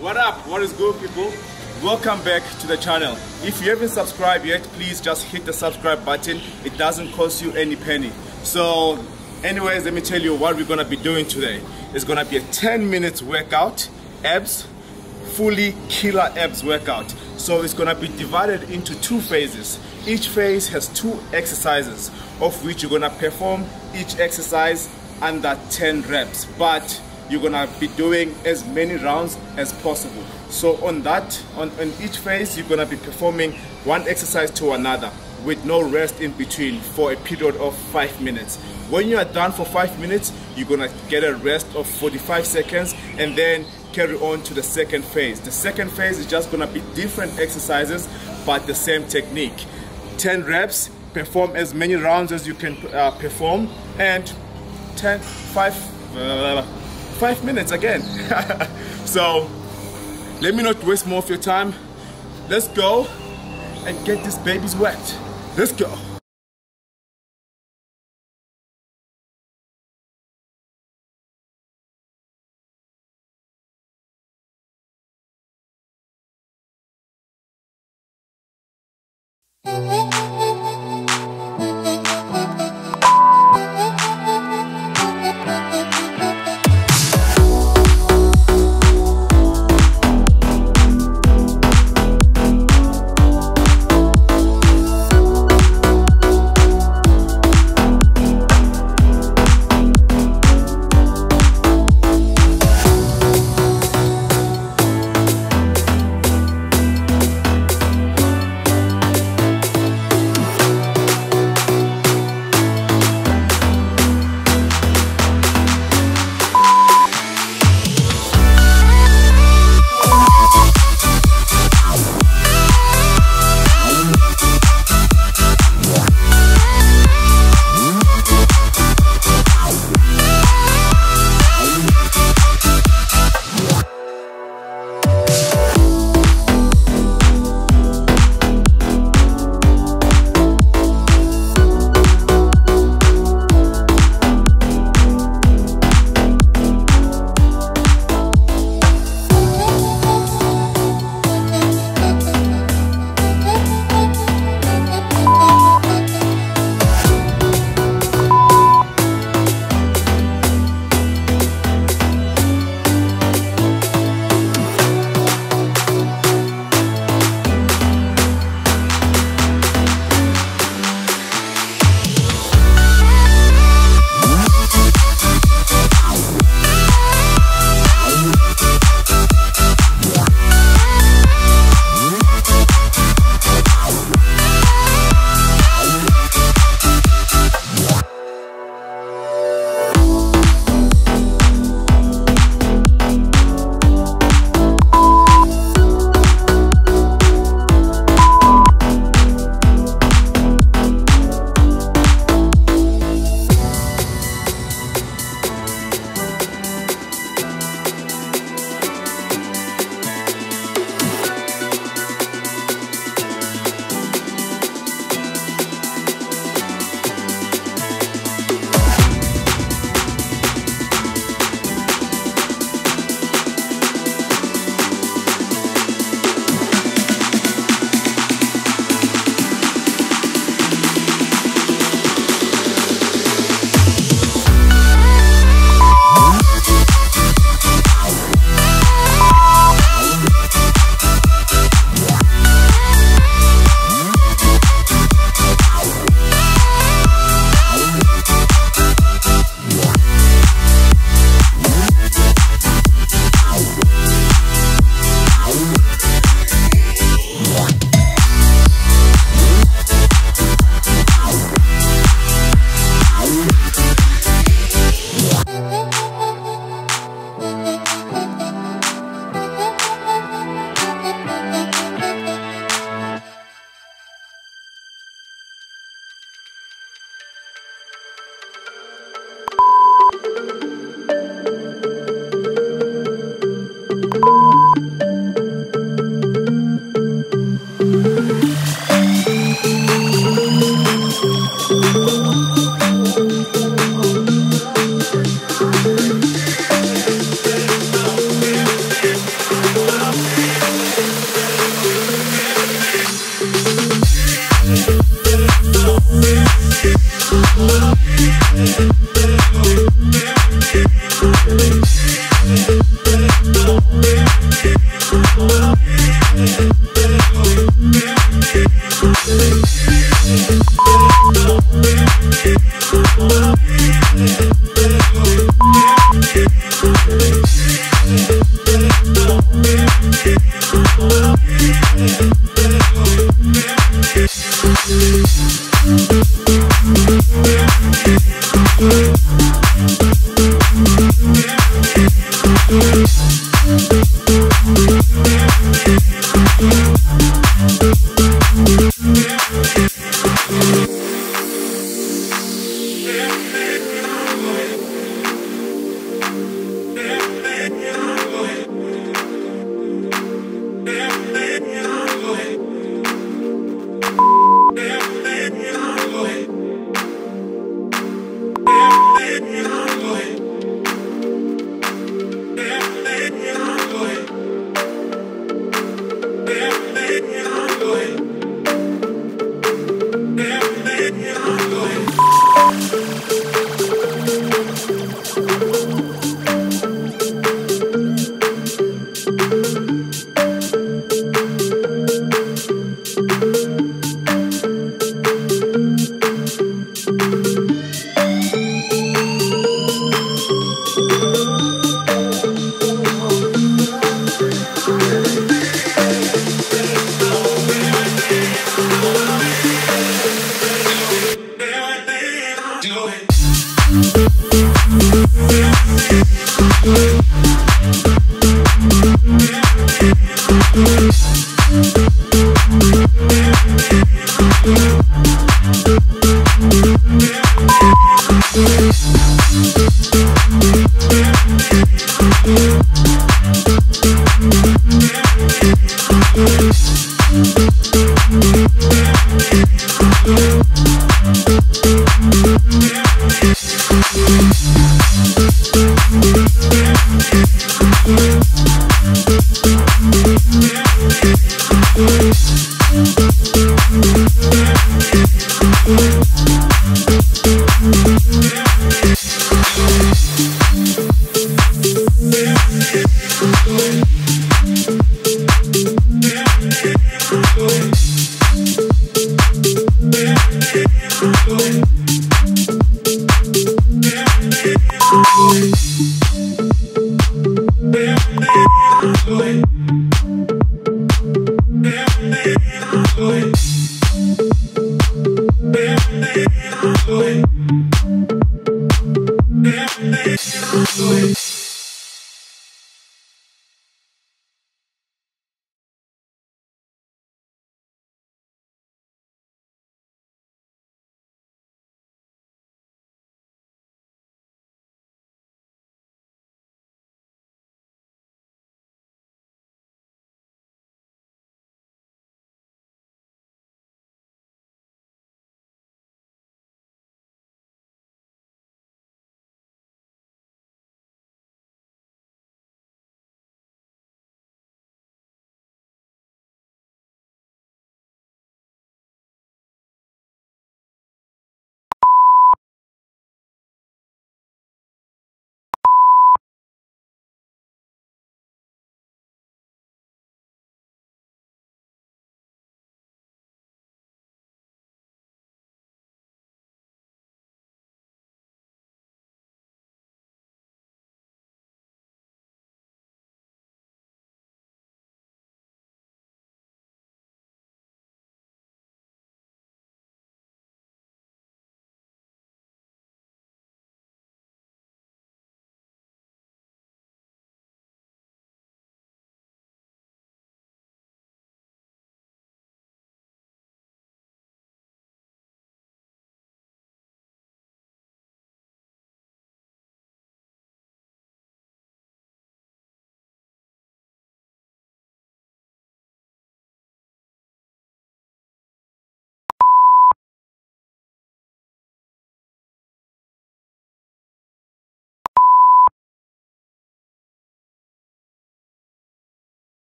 What up? What is good, people? Welcome back to the channel. If you haven't subscribed yet, please just hit the subscribe button. It doesn't cost you any penny. So, anyways, let me tell you what we're gonna be doing today. It's gonna be a 10 minutes workout, abs, fully killer abs workout. So it's gonna be divided into two phases. Each phase has two exercises, of which you're gonna perform each exercise under 10 reps. But you're gonna be doing as many rounds as possible. So on that, on, on each phase, you're gonna be performing one exercise to another with no rest in between for a period of five minutes. When you are done for five minutes, you're gonna get a rest of 45 seconds and then carry on to the second phase. The second phase is just gonna be different exercises, but the same technique. 10 reps, perform as many rounds as you can uh, perform, and 10, 5, uh, 5 minutes again. so, let me not waste more of your time. Let's go and get these babies wet. Let's go. Thank